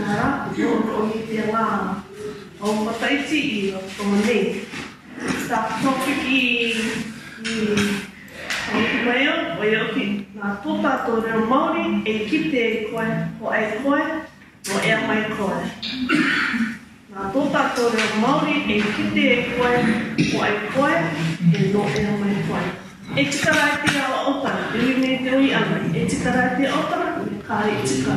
nara i o o i te la o mataiti i o to mane sa toki i i i mai o o i o ki na tota to reo maori e kite e koe o ai koe o e mai koe na tota to reo maori e kite e koe o ai koe e no e mai koe e tika rai te rawa otara e li me te ui ana e tika rai te otara e kā e tika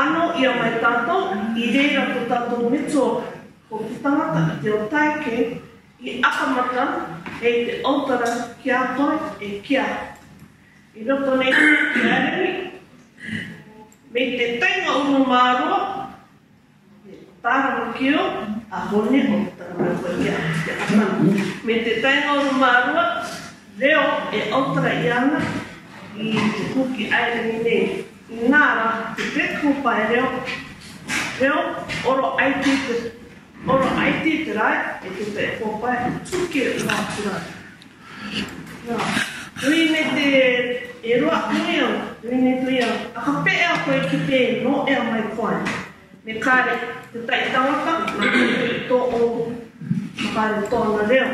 ano i a mai tato, i reira tō tato mito, ko ki tangata i te o taike, i akamata, e i te ontara ki a toi, e ki a. I roto nei ki a rewi, me i te tenga uru māro, e kio, a hone o te tāra mā koe ki a, te akamata. Me te tenga uru reo e ontara i ana, i te kuki aere ni Nā te kō pai reo, reo, oro ai te oro ai te rai, e te te kō pai, tūke e ngā te rai. Nā, rui me te e rua kui au, rui me tui au, a ka pē koe ki te no e a mai koe. Me kāre, te tai tāwaka, nā te tō o, ma kāre na reo.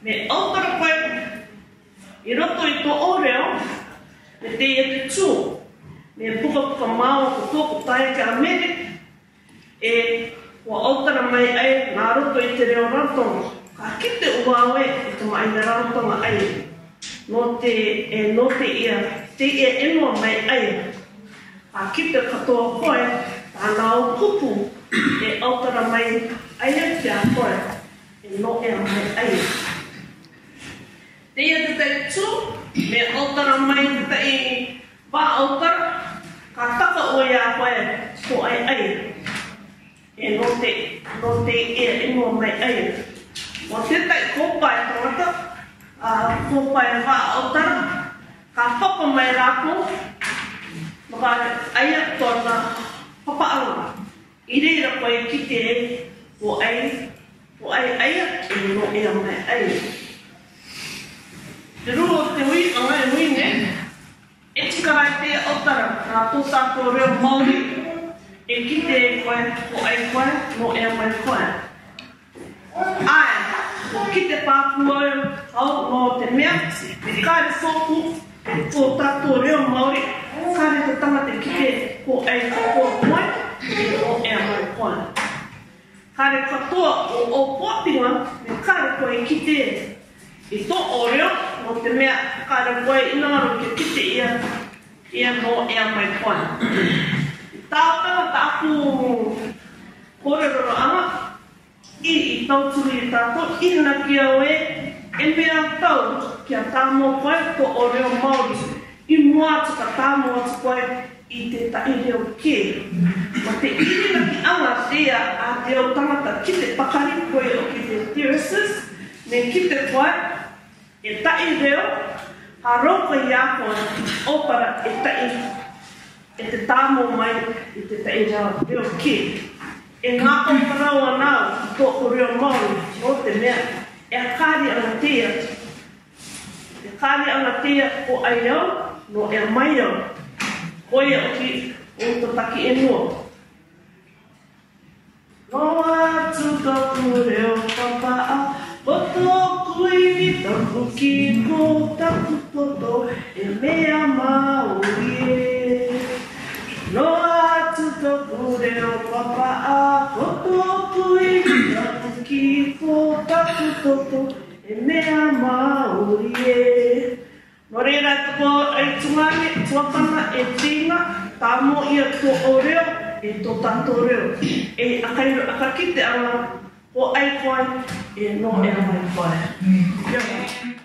Me aukara koe, i e roto i tō o reo, me te e te tū, me puka puka māua ko tōku tae ka amere, e wa autara mai ai ngā roto i te reo rantonga, ka kite ua oe i tō mai ngā rantonga ai, no te e no te ia, te ia enua mai ai, ka kite katoa koe, ka ngā o kupu e autara mai ai a kia koe, e no ea mai ai. Te ia te tei tū, me autara mai te i, Wa autara, ka taka o ia koe ko ai ai e no te no te e e no mai ai o te tai ko pai tōta a ko pai va o tara ka toko mai rāko maka ai a tōna papa aroa i reira koe ki te o ai o ai ai a e no e a mai ai te rūo te hui a mai ngā tōsā kō reo Māori e kite e koe, o ai koe, mō e a mai koe. Ai, o kite pāku au, au mō te mea, e kāre sōku, o tātō reo mauri, kāre te tanga te kite, o ai kō koe, mō e a mai koe. Kāre katoa o o pōpiwa, me kāre koe kite, i tō o reo, mō te mea, kāre koe inaro ke kite ia, ia no e a mai kua. Tā pēna tāpū kōrero ama, i i tau e tūri i tātō, i na kia oe, e mea tau kia tā mō koe ko o reo Māori. I mua tuka tā mō atu koe i te tai reo kē. Ma te i ni na ki ama rea a reo tamata ki te pakari koe o ki te theorists, me ki te koe, e tai reo, a roko i a koe opara e tae e te tāmo mai i te tae rā reo ki. E ngā koe parau anau i tō o reo maori o te mea e a kāri ana tia e kāri ana tia o ai reo no e mai reo koe o ki o tō taki e mua. No atu ki ko taku poto e mea maori e. No atu to kore o papa a koto tui, taku ki ko taku poto e mea maori e. No reira e tupo e tumane, tuapama e tinga, tamo ia tu o reo, e to tanto reo. E akari, akakite ala 我爱乖，也弄爱乖乖。